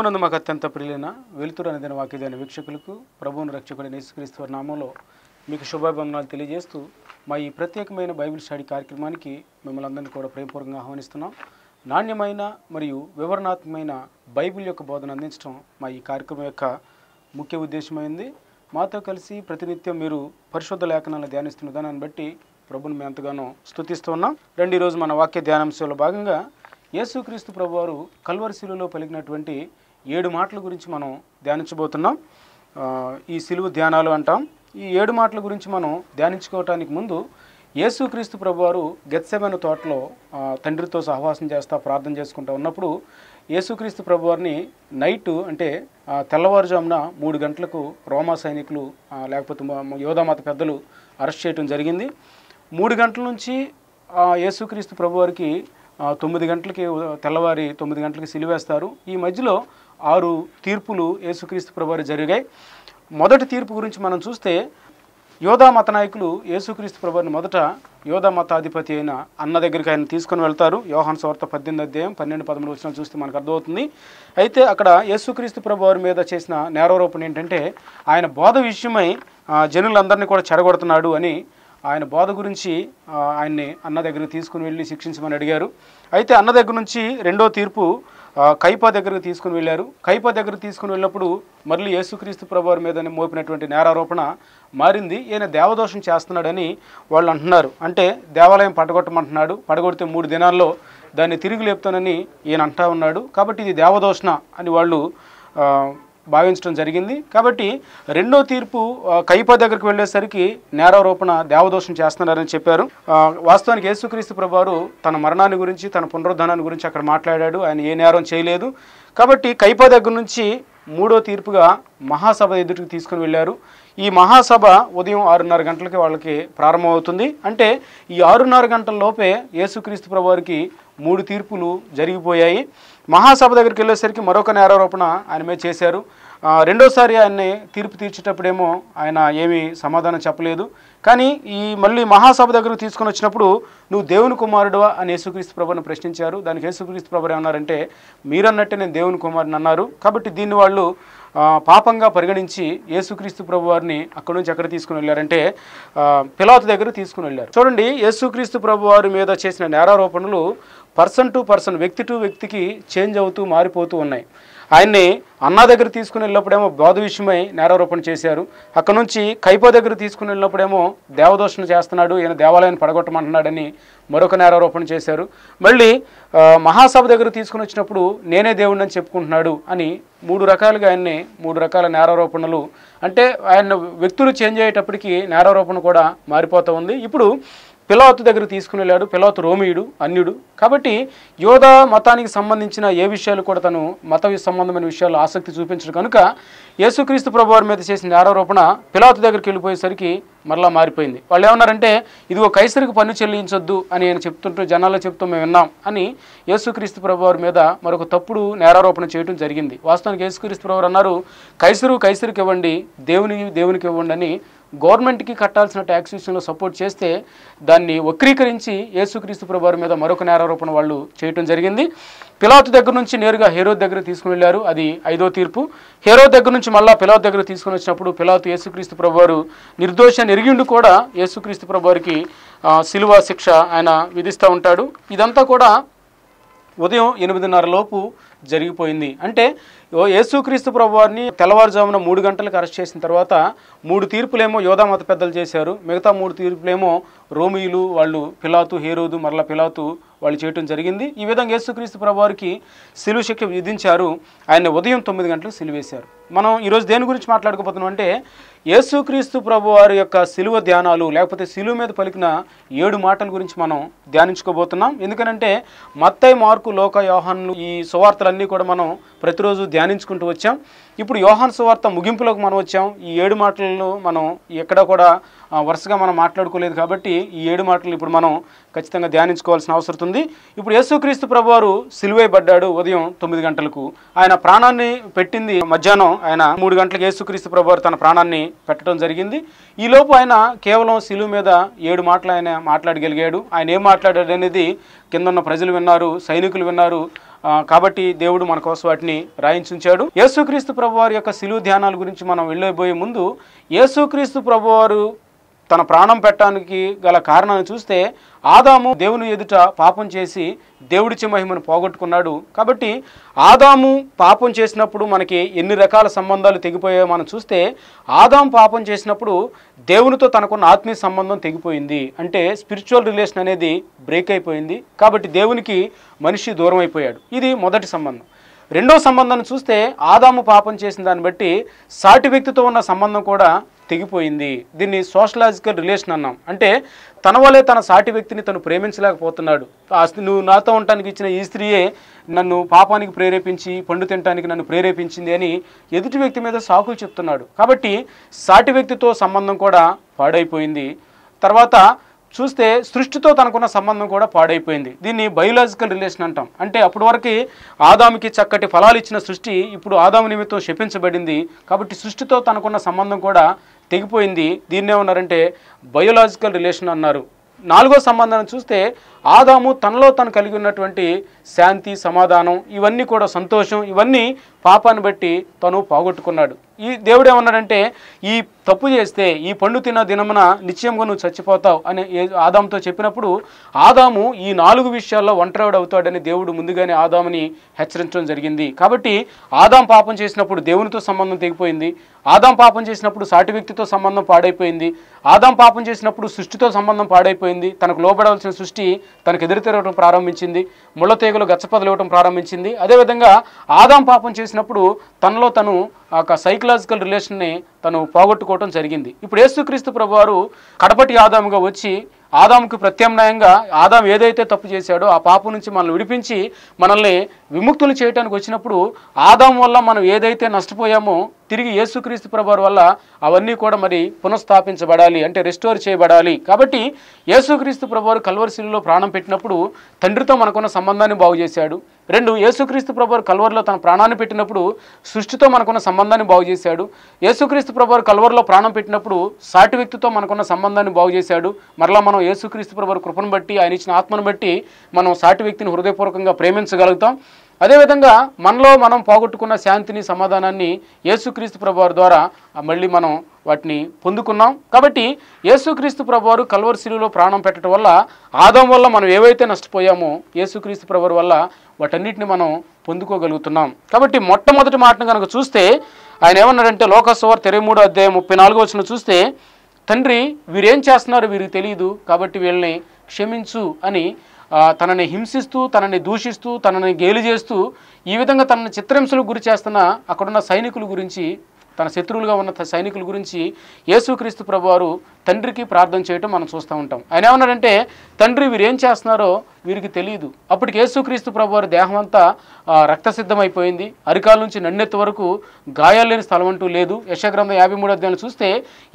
ప్రభునందు మాకు అత్యంత ప్రియులైన వెలుతురు అనేది వాక్యదైన వీక్షకులకు ప్రభువును రక్షకుడైన యేసుక్రీస్తు నామంలో మీకు శుభాభివందనాలు తెలియజేస్తూ మా ఈ ప్రత్యేకమైన బైబిల్ స్టడీ కార్యక్రమానికి మిమ్మల్ని అందరినీ కూడా ప్రేమపూర్వకంగా ఆహ్వానిస్తున్నాం. నాణ్యమైన మరియు వివరణాత్మకమైన బైబిల్ యొక్క బోధన అందించడం మా ఈ కార్యక్రమం యొక్క ముఖ్య ఉద్దేశమైంది. మాతో కలిసి ప్రతినిత్యం మీరు పరిశుద్ధ లేఖనాలను ధ్యానిస్తున్న దానిని బట్టి ప్రభుని మేము ఎంతగానో స్థుతిస్తూ ఉన్నాం. రెండు ఈరోజు మన వాక్య ధ్యానాంశంలో భాగంగా యేసుక్రీస్తు ప్రభువారు కల్వరి పలికినటువంటి ఏడు మాటల గురించి మనం ధ్యానించబోతున్నాం. ఈ సిలువ ధ్యానాలు అంటాం. ఈ ఏడు మాటల గురించి మనం ధ్యానించుకోవటానికి ముందు యేసుక్రీస్తు ప్రభువారు గెత్సెమైన తోటలో తండ్రితో సహవాసం చేస్తా ప్రార్థన చేసుకుంటూ ఉన్నప్పుడు యేసుక్రీస్తు ప్రభువారిని నైట్ అంటే తెల్లవారుజామున మూడు గంటలకు రోమా సైనికులు లేకపోతే యోధామాత పెద్దలు అరెస్ట్ చేయడం జరిగింది. మూడు గంటల నుంచి యేసుక్రీస్తు ప్రభువారికి తొమ్మిది గంటలకి తెల్లవారి తొమ్మిది గంటలకి సిలివేస్తారు. ఈ మధ్యలో ఆరు తీర్పులు యేసుక్రీస్తు ప్రభువారు జరిగాయి. మొదటి తీర్పు గురించి మనం చూస్తే యోధా మత నాయకులు యేసుక్రీస్తు ప్రభువారిని మొదట యోధా మతాధిపతి అయిన అన్న దగ్గరికి ఆయన తీసుకొని వెళ్తారు. యోహాన్ సవార్త పద్దెనిమిది అధ్యాయం పన్నెండు పదమూడు వచ్చిన చూస్తే మనకు అర్థమవుతుంది. అయితే అక్కడ యేసుక్రీస్తు ప్రభువారి మీద చేసిన నేరారోపణ ఏంటంటే ఆయన బోధ విషయమై జనులందరినీ కూడా చెడగొడుతున్నాడు అని ఆయన బోధ గురించి ఆయన్ని అన్న దగ్గరికి తీసుకుని వెళ్ళి శిక్షించమని అడిగారు. అయితే అన్న దగ్గర నుంచి రెండో తీర్పు కైపా దగ్గరకు తీసుకుని వెళ్ళారు. కైపా దగ్గర తీసుకుని వెళ్ళినప్పుడు మళ్ళీ యేసుక్రీస్తు ప్రభువారి మీద మోపినటువంటి నేరారోపణ మారింది. ఈయన దేవదోషం చేస్తున్నాడని వాళ్ళు అంటున్నారు. అంటే దేవాలయం పడగొట్టమంటున్నాడు. పడగొడితే మూడు దినాల్లో దాన్ని తిరిగి లేపుతానని ఈయన అంటా ఉన్నాడు. కాబట్టి ఇది దేవదోషణ అని వాళ్ళు భావించడం జరిగింది. కాబట్టి రెండో తీర్పు కైపా దగ్గరికి వెళ్ళేసరికి నేరారోపణ దేవదోషం చేస్తున్నారని చెప్పారు. వాస్తవానికి యేసుక్రీస్తు ప్రభువారు తన మరణాన్ని గురించి తన పునరుద్ధానాన్ని గురించి అక్కడ మాట్లాడాడు. ఆయన ఏ నేరం చేయలేదు. కాబట్టి కైపా దగ్గర నుంచి మూడో తీర్పుగా మహాసభ ఎదుటికి తీసుకుని వెళ్ళారు. ఈ మహాసభ ఉదయం ఆరున్నర గంటలకి వాళ్ళకి ప్రారంభమవుతుంది. అంటే ఈ ఆరున్నర గంటల లోపే యేసుక్రీస్తు ప్రభువారికి మూడు తీర్పులు జరిగిపోయాయి. మహాసభ దగ్గరికి వెళ్ళేసరికి మరొక నేరారోపణ ఆయన మీద చేశారు. రెండోసారి ఆయన్ని తీర్పు తీర్చేటప్పుడేమో ఆయన ఏమీ సమాధానం చెప్పలేదు. కానీ ఈ మళ్ళీ మహాసభ దగ్గరకు తీసుకొని వచ్చినప్పుడు నువ్వు దేవుని కుమారుడువా అని యేసుక్రీస్తు ప్రభుని ప్రశ్నించారు. దానికి యేసుక్రీస్తు ప్రభు ఏమన్నారంటే మీరన్నట్టే నేను దేవుని కుమారుని అన్నారు. కాబట్టి దీన్ని వాళ్ళు పాపంగా పరిగణించి యేసుక్రీస్తు ప్రభు వారిని అక్కడి నుంచి ఎక్కడ తీసుకుని వెళ్ళారంటే ఆ, పిలాతు దగ్గర తీసుకుని వెళ్ళారు. చూడండి యేసుక్రీస్తు ప్రభు వారి మీద చేసిన నేరారోపణలు పర్సన్ టు పర్సన్ వ్యక్తి టు వ్యక్తికి చేంజ్ అవుతూ మారిపోతూ ఉన్నాయి. ఆయన్ని అన్నా దగ్గర తీసుకుని వెళ్ళినప్పుడేమో బోధ విషయమై నేరారోపణ చేశారు. అక్కడ నుంచి కైపో దగ్గర తీసుకుని వెళ్ళినప్పుడేమో దేవదోషణ చేస్తున్నాడు ఈయన దేవాలయాన్ని పడగొట్టమంటున్నాడని మరొక నేరారోపణ చేశారు. మళ్ళీ మహాసభ దగ్గర తీసుకుని వచ్చినప్పుడు నేనే దేవుడిని అని చెప్పుకుంటున్నాడు అని మూడు రకాలుగా ఆయన్ని మూడు రకాల నేరారోపణలు అంటే ఆయన వ్యక్తులు చేంజ్ అయ్యేటప్పటికీ నేరారోపణ కూడా మారిపోతూ ఉంది. ఇప్పుడు పిలాతు దగ్గర తీసుకుని వెళ్ళాడు పిలాతు రోమియుడు అన్యుడు. కాబట్టి యోధ మతానికి సంబంధించిన ఏ విషయాలు కూడా తను మత సంబంధమైన విషయాలు ఆసక్తి చూపించడు. కనుక యేసుక్రీస్తు ప్రభువారి మీద చేసిన ఆరోపణ పిలాతు దగ్గరికి వెళ్ళిపోయేసరికి మరలా మారిపోయింది. వాళ్ళు ఏమన్నారంటే ఇది ఒక కైసరికి పన్ను చెల్లించొద్దు అని ఆయన చెప్తుంటూ జనాల్లో చెప్తూ మేము విన్నాం అని యేసుక్రీస్తు ప్రభువారి మీద మరొక తప్పుడు నేరారోపణ చేయడం జరిగింది. వాస్తవానికి యేసుక్రీస్తు ప్రభువారు అన్నారు కైసరు కైసరికి ఇవ్వండి దేవునికి దేవునికి ఇవ్వండి అని గవర్నమెంట్కి కట్టాల్సిన ట్యాక్స్ విషయంలో సపోర్ట్ చేస్తే దాన్ని వక్రీకరించి యేసుక్రీస్తు ప్రభువారి మీద మరొక నేరారోపణ వాళ్ళు చేయటం జరిగింది. పిలాతు దగ్గర నుంచి నేరుగా హేరో దగ్గర తీసుకుని వెళ్ళారు. అది ఐదో తీర్పు. హేరో దగ్గర నుంచి మళ్ళా పిలాతు దగ్గర తీసుకుని వచ్చినప్పుడు పిలాతు యేసుక్రీస్తు ప్రభువారు నిర్దోషాన్ని ఎరిగిండు కూడా యేసుక్రీస్తు ప్రభువారికి సిలువ శిక్ష ఆయన విధిస్తూ ఉంటాడు. ఇదంతా కూడా ఉదయం ఎనిమిదిన్నర లోపు జరిగిపోయింది. అంటే యేసుక్రీస్తు ప్రభువారిని తెల్లవారుజామున మూడు గంటలకు అరెస్ట్ చేసిన తర్వాత మూడు తీర్పులేమో యోధా మత పెద్దలు చేశారు. మిగతా మూడు తీర్పులేమో రోమియులు వాళ్ళు పిలాతు హేరోదు మరలా పిలాతు వాళ్ళు చేయటం జరిగింది. ఈ విధంగా యేసుక్రీస్తు ప్రభువారికి సిలువ శిక్ష విధించారు. ఆయన ఉదయం తొమ్మిది గంటలకు సిలువేశారు మనం ఈరోజు దేని గురించి మాట్లాడుకోబోతున్నాం అంటే యేసుక్రీస్తు ప్రభువారి యొక్క సిలువ ధ్యానాలు లేకపోతే సిలువ మీద పలికిన ఏడు మాటల గురించి మనం ధ్యానించుకోబోతున్నాం. ఎందుకనంటే మత్తై మార్కు లోక యోహాన్లు ఈ సువార్తలన్నీ కూడా మనం ప్రతిరోజు ధ్యానించుకుంటూ వచ్చాం. ఇప్పుడు యోహాన్ సువార్త ముగింపులోకి మనం వచ్చాం. ఈ ఏడు మాటలను మనం ఎక్కడ కూడా వరుసగా మనం మాట్లాడుకోలేదు కాబట్టి ఈ ఏడు మాటలు ఇప్పుడు మనం ఖచ్చితంగా ధ్యానించుకోవాల్సిన అవసరం ఉంది. ఇప్పుడు యేసుక్రీస్తు ప్రభువారు సిలువైబడ్డాడు ఉదయం తొమ్మిది గంటలకు. ఆయన ప్రాణాన్ని పెట్టింది మధ్యాహ్నం. ఆయన మూడు గంటలకు యేసుక్రీస్తు ప్రభువారు తన ప్రాణాన్ని పెట్టడం జరిగింది. ఈలోపు ఆయన కేవలం సిలువ మీద ఏడు మాటలు ఆయన మాట్లాడగలిగాడు. ఆయన ఏం మాట్లాడాడు అనేది కింద ఉన్న ప్రజలు విన్నారు సైనికులు విన్నారు. కాబట్టి దేవుడు మన కోసం వాటిని రాయించుంచాడు. యేసుక్రీస్తు ప్రభువారి యొక్క సిలువు ధ్యానాల గురించి మనం వెళ్ళబోయే ముందు యేసుక్రీస్తు ప్రభువారు తన ప్రాణం పెట్టడానికి గల కారణాన్ని చూస్తే ఆదాము దేవుని ఎదుట పాపం చేసి దేవుడిచ్చే మహిమను పోగొట్టుకున్నాడు. కాబట్టి ఆదాము పాపం చేసినప్పుడు మనకి ఎన్ని రకాల సంబంధాలు తెగిపోయాయో మనం చూస్తే ఆదాము పాపం చేసినప్పుడు దేవునితో తనకున్న ఆత్మీయ సంబంధం తెగిపోయింది. అంటే స్పిరిచువల్ రిలేషన్ అనేది బ్రేక్ అయిపోయింది. కాబట్టి దేవునికి మనిషి దూరం అయిపోయాడు. ఇది మొదటి సంబంధం. రెండో సంబంధాన్ని చూస్తే ఆదాము పాపం చేసిన దాన్ని బట్టి సాటి వ్యక్తితో ఉన్న సంబంధం కూడా తెగిపోయింది. దీన్ని సోషలాజికల్ రిలేషన్ అన్నాం. అంటే తన వల్లే తన సాటి వ్యక్తిని తను ప్రేమించలేకపోతున్నాడు. నువ్వు నాతో ఉండటానికి ఇచ్చిన ఈ స్త్రీయే నన్ను పాపానికి ప్రేరేపించి పండు తినటానికి నన్ను ప్రేరేపించింది అని ఎదుటి వ్యక్తి మీద సాకులు చెప్తున్నాడు. కాబట్టి సాటి వ్యక్తితో సంబంధం కూడా పాడైపోయింది. తర్వాత చూస్తే సృష్టితో తనకున్న సంబంధం కూడా పాడైపోయింది. దీన్ని బయోలాజికల్ రిలేషన్ అంటాం. అంటే అప్పటి వరకు ఆదాముకి చక్కటి ఫలాలు ఇచ్చిన సృష్టి ఇప్పుడు ఆదాము నిమిత్తం శపించబడింది. కాబట్టి సృష్టితో తనకున్న సంబంధం కూడా తెగిపోయింది. దీన్ని ఏమన్నారంటే బయోలాజికల్ రిలేషన్ అన్నారు. నాలుగో సంబంధాన్ని చూస్తే ఆదాము తనలో తను కలిగి ఉన్నటువంటి శాంతి సమాధానం ఇవన్నీ కూడా సంతోషం ఇవన్నీ పాపాన్ని బట్టి తను పోగొట్టుకున్నాడు. ఈ దేవుడు ఏమన్నాడంటే ఈ తప్పు చేస్తే ఈ పండు తిన్న దినమున నిశ్చయంగా నువ్వు చచ్చిపోతావు అని ఆదాముతో చెప్పినప్పుడు ఆదాము ఈ నాలుగు విషయాల్లో ఒంటరివాడు అవుతాడని దేవుడు ముందుగానే ఆదాముని హెచ్చరించడం జరిగింది. కాబట్టి ఆదాం పాపం చేసినప్పుడు దేవునితో సంబంధం తెగిపోయింది. ఆదాం పాపం చేసినప్పుడు సాటి వ్యక్తితో సంబంధం పాడైపోయింది. ఆదాం పాపం చేసినప్పుడు సృష్టితో సంబంధం పాడైపోయింది. తనకు లోబడవలసిన సృష్టి తనకు ఎదురు తిరగడం ప్రారంభించింది. ముళ్ళ తీగలు గచ్చపదలు ఇవ్వడం ప్రారంభించింది. అదేవిధంగా ఆదాం పాపం చేసినప్పుడు తనలో తను ఒక సైకలాజికల్ రిలేషన్ని తను పోగొట్టుకోవడం జరిగింది. ఇప్పుడు యేసుక్రీస్తు ప్రభువారు కడపటి ఆదాముగా వచ్చి ఆదాముకు ప్రత్యామ్నాయంగా ఆదాం ఏదైతే తప్పు చేశాడో ఆ పాపం నుంచి మనల్ని విడిపించి మనల్ని విముక్తులు చేయడానికి వచ్చినప్పుడు ఆదాం వల్ల మనం ఏదైతే నష్టపోయామో తిరిగి యేసుక్రీస్తు ప్రభువారి వల్ల అవన్నీ కూడా మరి పునఃస్థాపించబడాలి అంటే రెస్టోర్ చేయబడాలి. కాబట్టి యేసుక్రీస్తు ప్రభువారు కల్వరిశిలో ప్రాణం పెట్టినప్పుడు తండ్రితో మనకున్న సంబంధాన్ని బాగు చేశాడు. రెండు యేసుక్రీస్తు ప్రభువారు కల్వరిలో తన ప్రాణాన్ని పెట్టినప్పుడు సృష్టితో మనకున్న సంబంధాన్ని బాగు చేశాడు. యేసుక్రీస్తు ప్రభువారు కల్వరిలో ప్రాణం పెట్టినప్పుడు సాటి వ్యక్తితో మనకున్న సంబంధాన్ని బాగు చేశాడు. మరలా మనం యేసుక్రీస్తు ప్రభువారు కృపను బట్టి ఆయన ఇచ్చిన ఆత్మను బట్టి మనం సాటి వ్యక్తిని హృదయపూర్వకంగా ప్రేమించగలుగుతాం. అదేవిధంగా మనలో మనం పోగొట్టుకున్న శాంతిని సమాధానాన్ని యేసుక్రీస్తు ప్రభువారి ద్వారా మళ్ళీ మనం వాటిని పొందుకున్నాం. కాబట్టి యేసుక్రీస్తు ప్రభువారు కల్వరిశిలులో ప్రాణం పెట్టడం వల్ల ఆదం వల్ల మనం ఏవైతే నష్టపోయామో యేసుక్రీస్తు ప్రభువారి వల్ల వాటన్నిటిని మనం పొందుకోగలుగుతున్నాం. కాబట్టి మొట్టమొదటి మాటను కనుక చూస్తే ఆయన ఏమన్నాడంటే లోకసోవర్ తెరవై మూడో అధ్యాయం ముప్పై నాలుగో వచ్చిన చూస్తే తండ్రి వీరేం చేస్తున్నారు? వీరికి తెలియదు కాబట్టి వీళ్ళని క్షమించు అని తనని హింసిస్తూ తనని దూషిస్తూ తనని గేలి చేస్తూ ఈ విధంగా తనని చిత్రహింసలకు గురి చేస్తున్న అక్కడున్న సైనికుల గురించి తన శత్రువులుగా ఉన్న సైనికుల గురించి యేసుక్రీస్తు ప్రభువారు తండ్రికి ప్రార్థన చేయటం మనం చూస్తూ ఉంటాం. ఆయన ఏమన్నాడంటే తండ్రి వీరు ఏం చేస్తున్నారో వీరికి తెలియదు అప్పటికి యేసుక్రీస్తు ప్రభువారి దేహం అంతా రక్తసిద్ధమైపోయింది. అరికాల నుంచి నన్నెత్తి వరకు గాయాలు లేని స్థలం అంటూ లేదు. యశగ్రంథం యాభై మూడు అధ్యాయులు చూస్తే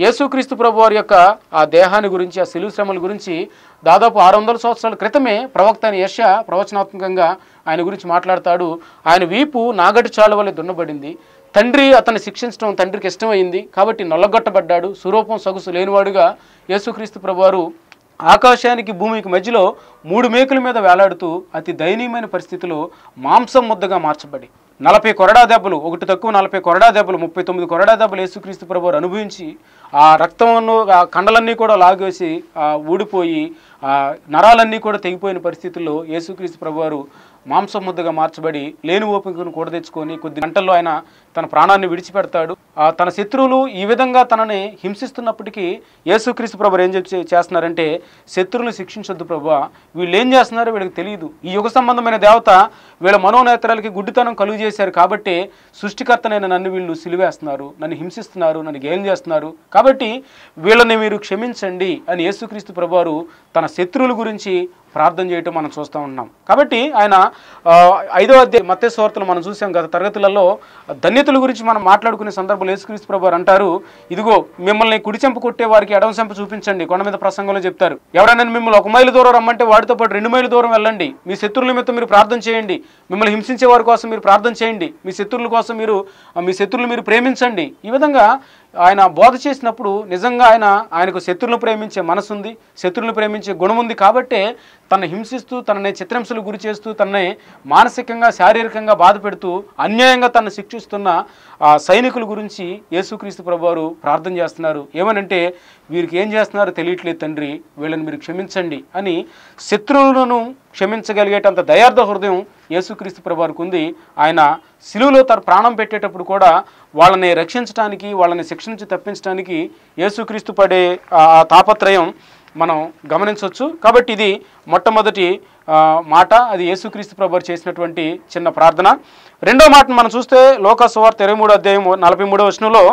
యేసుక్రీస్తు ప్రభువారి యొక్క ఆ దేహాన్ని గురించి ఆ శిలువు శ్రమల గురించి దాదాపు ఆరు వందల సంవత్సరాల క్రితమే ప్రవక్త అయిన యశ ప్రవచనాత్మకంగా ఆయన గురించి మాట్లాడతాడు. ఆయన వీపు నాగటి చాలు వల్ల దున్నబడింది. తండ్రి అతన్ని శిక్షించడం తండ్రికి ఇష్టమైంది. కాబట్టి నల్లగొట్టబడ్డాడు. సురూపం సొగసు లేనివాడుగా యేసుక్రీస్తు ప్రభువారు ఆకాశానికి భూమికి మధ్యలో మూడు మేకుల మీద వేలాడుతూ అతి దయనీయమైన పరిస్థితిలో మాంసం ముద్దగా మార్చబడి నలభై కొరడా దెబ్బలు ఒకటి తక్కువ నలభై కొరడా దెబ్బలు ముప్పై తొమ్మిది కొరడా దెబ్బలు యేసుక్రీస్తు ప్రభువారు అనుభవించి ఆ రక్తమును ఆ కండలన్నీ కూడా లాగేసి ఊడిపోయి ఆ నరాలన్నీ కూడా తెగిపోయిన పరిస్థితుల్లో యేసుక్రీస్తు ప్రభువారు మాంసం ముద్దగా మార్చబడి లేని ఓపికను కూడదెచ్చుకొని కొద్ది గంటల్లో ఆయన తన ప్రాణాన్ని విడిచిపెడతాడు. తన శత్రువులు ఈ విధంగా తనని హింసిస్తున్నప్పటికీ యేసుక్రీస్తు ప్రభు ఏం చెప్పి చేస్తున్నారంటే శత్రువులు శిక్షించొద్దు ప్రభు. వీళ్ళు ఏం చేస్తున్నారో వీళ్ళకి తెలియదు. ఈ యుగ సంబంధమైన దేవత వీళ్ళ మనోనేత్రాలకి గుడ్డితనం కలుగు చేశారు కాబట్టి సృష్టికర్తనైన నన్ను వీళ్ళు సిలివేస్తున్నారు. నన్ను హింసిస్తున్నారు. నన్ను గేయం చేస్తున్నారు. కాబట్టి వీళ్ళని మీరు క్షమించండి అని యేసుక్రీస్తు ప్రభువారు తన శత్రువుల గురించి ప్రార్థన చేయటం మనం చూస్తూ ఉన్నాం. కాబట్టి ఆయన ఐదో ఐదో అధ్యాయ మత్స్యవార్తలు మనం చూసాం గత తరగతులలో ధన్యతల గురించి మనం మాట్లాడుకునే సందర్భంలో యేసుక్రీస్తు ప్రభు అంటారు ఇదిగో మిమ్మల్ని కుడి చెంప కొట్టే వారికి ఎడమ చెంప చూపించండి. కొండ మీద ప్రసంగంలో చెప్తారు. ఎవరైనా మిమ్మల్ని ఒక మైలు దూరం రమ్మంటే వాడితో పాటు రెండు మైలు దూరం వెళ్ళండి. మీ శత్రువుల నిమిత్తం మీరు ప్రార్థన చేయండి. మిమ్మల్ని హింసించే వారి కోసం మీరు ప్రార్థన చేయండి. మీ శత్రువుల కోసం మీరు మీ శత్రువులు మీరు ప్రేమించండి. ఈ విధంగా ఆయన బోధ చేసినప్పుడు నిజంగా ఆయన ఆయనకు శత్రువులను ప్రేమించే మనసు ఉంది శత్రువులను ప్రేమించే గుణం ఉంది కాబట్టే తన హింసిస్తూ తనని చిత్రహింసలు గురి చేస్తూ తనని మానసికంగా శారీరకంగా బాధ పెడుతూ అన్యాయంగా తనను శిక్షిస్తున్న ఆ సైనికుల గురించి యేసుక్రీస్తు ప్రభువారు ప్రార్థన చేస్తున్నారు. ఏమనంటే వీరికి ఏం చేస్తున్నారో? తెలియట్లేదు తండ్రి వీళ్ళని మీరు క్షమించండి అని శత్రువులను క్షమించగలిగేటంత దయార్థ హృదయం యేసుక్రీస్తు ప్రభువారికి ఉంది. ఆయన శిలువులో తన ప్రాణం పెట్టేటప్పుడు కూడా వాళ్ళని రక్షించడానికి వాళ్ళని శిక్ష నుంచి తప్పించడానికి యేసుక్రీస్తు పడే ఆ తాపత్రయం మనం గమనించవచ్చు. కాబట్టి ఇది మొట్టమొదటి మాట. అది యేసుక్రీస్తు ప్రభు చేసినటువంటి చిన్న ప్రార్థన. రెండో మాటను మనం చూస్తే లోక సువార్త ఇరవై మూడో అధ్యాయం నలభై మూడో వచనంలో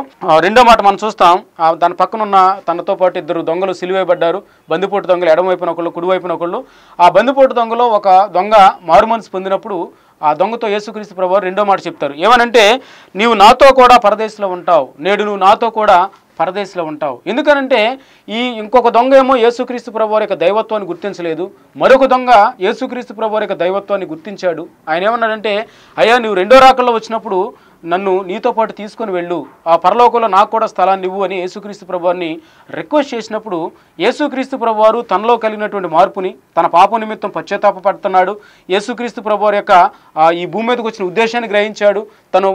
రెండో మాట మనం చూస్తాం. దాని పక్కన ఉన్న తనతో పాటు ఇద్దరు దొంగలు సిలివేయబడ్డారు బందిపోటు దొంగలు ఎడమవైపున ఒకళ్ళు కుడివైపున ఒకళ్ళు. ఆ బందిపోటు దొంగలో ఒక దొంగ మారుమనసు పొందినప్పుడు ఆ దొంగతో యేసుక్రీస్తు ప్రభు రెండో మాట చెప్తారు. ఏమనంటే నీవు నాతో కూడా పరదేశంలో ఉంటావు. నేడు నువ్వు నాతో కూడా పరదేశిలో ఉంటావు. ఎందుకనంటే ఈ ఇంకొక దొంగ ఏమో యేసుక్రీస్తు ప్రభు యొక్క దైవత్వాన్ని గుర్తించలేదు. మరొక దొంగ యేసుక్రీస్తు ప్రభు యొక్క దైవత్వాన్ని గుర్తించాడు. ఆయన ఏమన్నాడంటే అయ్యా నువ్వు రెండో రాకల్లో వచ్చినప్పుడు నన్ను నీతో పాటు తీసుకొని వెళ్ళు. ఆ పరలోకంలో నాకు కూడా స్థలాన్ని ఇవ్వు అని యేసుక్రీస్తు ప్రభువారిని రిక్వెస్ట్ చేసినప్పుడు యేసుక్రీస్తు ప్రభువారు తనలో కలిగినటువంటి మార్పుని తన పాప నిమిత్తం పశ్చాత్తాపడుతున్నాడు యేసుక్రీస్తు ప్రభువారి యొక్క ఈ భూమి మీదకి వచ్చిన ఉద్దేశాన్ని గ్రహించాడు. తను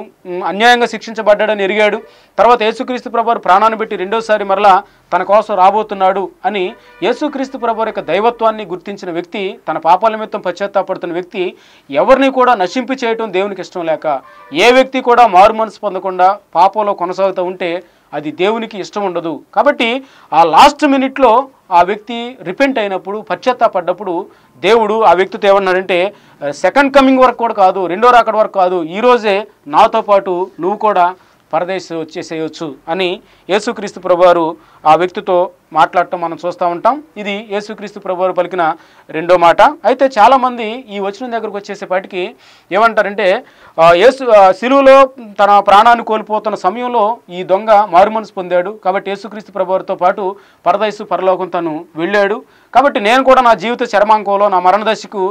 అన్యాయంగా శిక్షించబడ్డాడని ఎరిగాడు. తర్వాత యేసుక్రీస్తు ప్రభువారు ప్రాణాన్ని పెట్టి రెండోసారి మరలా తన కోసం రాబోతున్నాడు అని యేసుక్రీస్తు ప్రభు యొక్క దైవత్వాన్ని గుర్తించిన వ్యక్తి తన పాపాల నిమిత్తం పశ్చాత్తాపడుతున్న వ్యక్తి ఎవరిని కూడా నశింపి చేయటం దేవునికి ఇష్టం లేక ఏ వ్యక్తి కూడా మారు మనసు పొందకుండా పాపంలో కొనసాగుతూ ఉంటే అది దేవునికి ఇష్టం ఉండదు. కాబట్టి ఆ లాస్ట్ మినిట్లో ఆ వ్యక్తి రిపెంట్ అయినప్పుడు పశ్చాత్తాపడ్డప్పుడు దేవుడు ఆ వ్యక్తితో ఏమన్నాడంటే సెకండ్ కమింగ్ వరకు కూడా కాదు రెండో రాకడ వరకు కాదు ఈరోజే నాతో పాటు నువ్వు కూడా పరదేశ్ వచ్చేసేయచ్చు అని యేసుక్రీస్తు ప్రభువారు ఆ వ్యక్తితో మాట్లాడటం మనం చూస్తూ ఉంటాం. ఇది యేసుక్రీస్తు ప్రభువారు పలికిన రెండో మాట. అయితే చాలామంది ఈ వచనం దగ్గరకు వచ్చేసేపాటికి ఏమంటారంటే యేసు సిలువలో తన ప్రాణాన్ని కోల్పోతున్న సమయంలో ఈ దొంగ మారుమనసు పొందాడు. కాబట్టి యేసుక్రీస్తు ప్రభువారితో పాటు పరదయసు పరలోకం తను వెళ్ళాడు. కాబట్టి నేను కూడా నా జీవిత చర్మాంకంలో నా మరణదశకు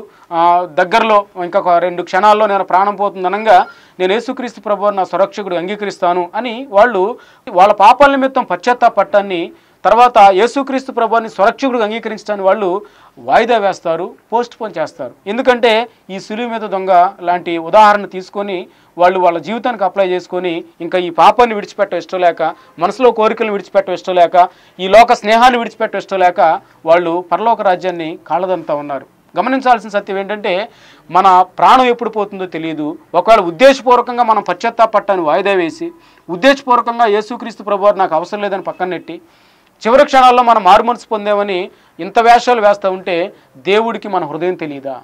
దగ్గరలో ఇంకొక రెండు క్షణాల్లో నేను ప్రాణం పోతుందనగా నేను యేసుక్రీస్తు ప్రభువారు నా సురక్షకుడు అంగీకరిస్తాను అని వాళ్ళు వాళ్ళ పాపాల నిమిత్తం పశ్చాత్తాపట్టాన్ని తర్వాత యేసుక్రీస్తు ప్రభుని స్వరక్షకుడు అంగీకరించడానికి వాళ్ళు వాయిదా వేస్తారు పోస్ట్ పోన్ చేస్తారు. ఎందుకంటే ఈ సులువు మీద దొంగ లాంటి ఉదాహరణ తీసుకొని వాళ్ళు వాళ్ళ జీవితానికి అప్లై చేసుకొని ఇంకా ఈ పాపాన్ని విడిచిపెట్ట ఇష్టం లేక మనసులో కోరికలను విడిచిపెట్ట ఇష్టం లేక ఈ లోక స్నేహాన్ని విడిచిపెట్ట ఇష్టం లేక వాళ్ళు పరలోక రాజ్యాన్ని కాళ్ళదంతా ఉన్నారు. గమనించాల్సిన సత్యం ఏంటంటే మన ప్రాణం ఎప్పుడు పోతుందో తెలియదు ఒకవేళ ఉద్దేశపూర్వకంగా మనం పశ్చాత్తాపట్టాన్ని వాయిదా వేసి ఉద్దేశపూర్వకంగా యేసుక్రీస్తు ప్రభు నాకు అవసరం లేదని పక్కన నెట్టి చివరి క్షణాల్లో మనం మారుమనసు పొందామని ఇంత వేషాలు వేస్తూ ఉంటే దేవుడికి మన హృదయం తెలియదా?